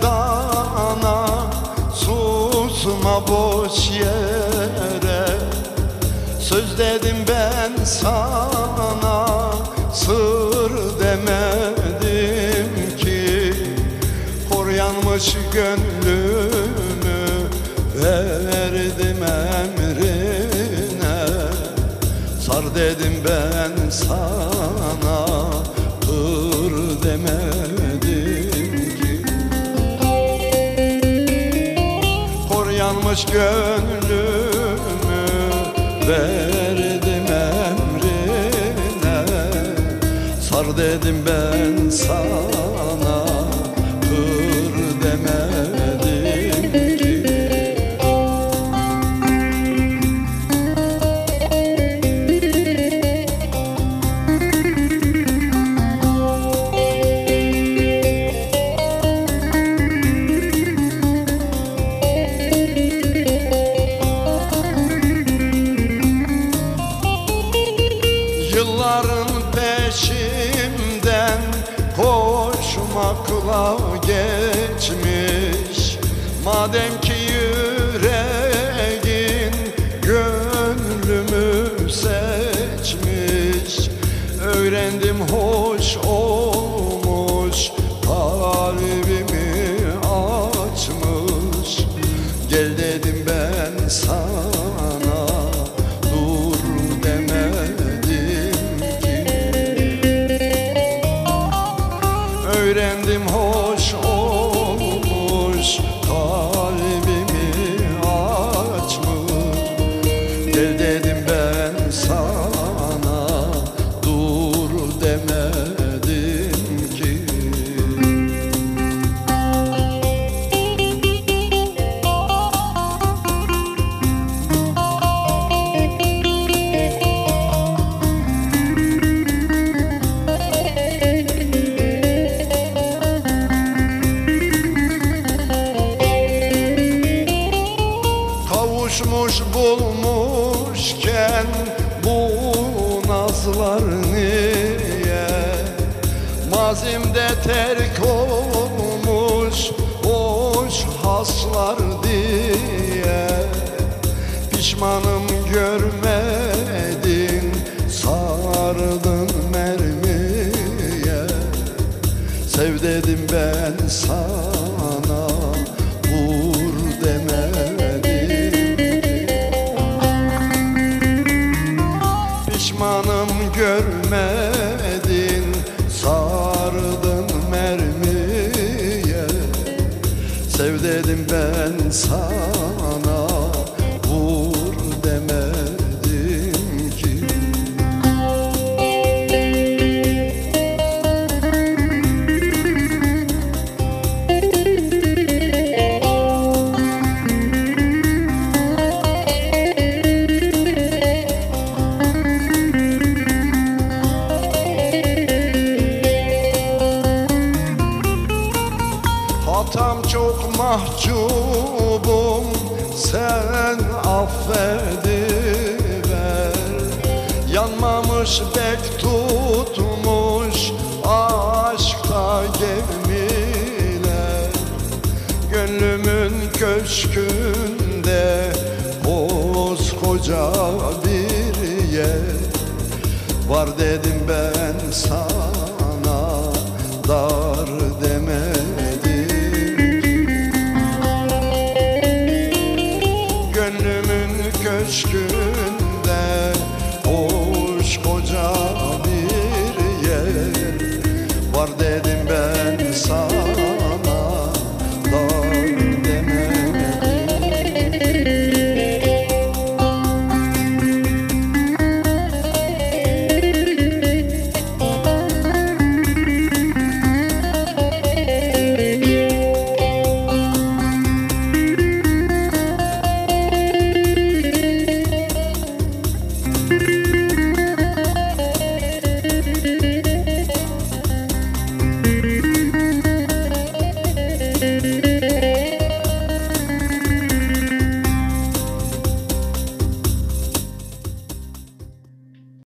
sevdana Susma boş yere. Söz dedim ben sana Sır demedim ki. Kor yanmış gönlümü Verdim emrine. Sar dedim ben sana Yanmış gönlümü Verdim emrine. Sar dedim ben sana koşmakla geçmiş. Madem ki yüreğin gönlümü seçmiş Öğrendim hoş Öğrendim hoş olmuş bu nazlar niye? Mazimde terk olmuş boş haslar diye. Pişmanım görmedin sardın mermiye. Sev dedim ben sana Pişmanım görmedin sardın mermiye. Sev dedim ben sana mahcubum sen affediver Yanmamış bek tutmuş aşkta gemiler. Gönlümün köşkünde koskoca bir yer. Var dedim ben sana aşkı